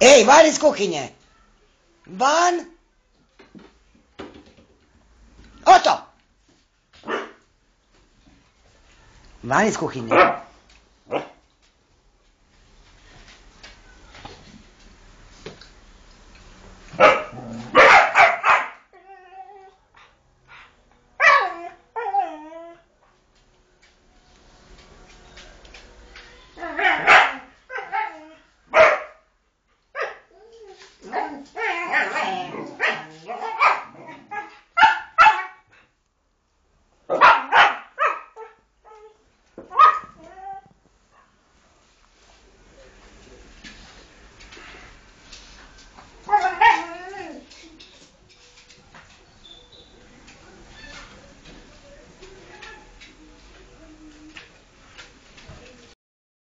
Hej, Vári z kuchyne! Van? Oto! Vári z kuchyne. 哎哎哎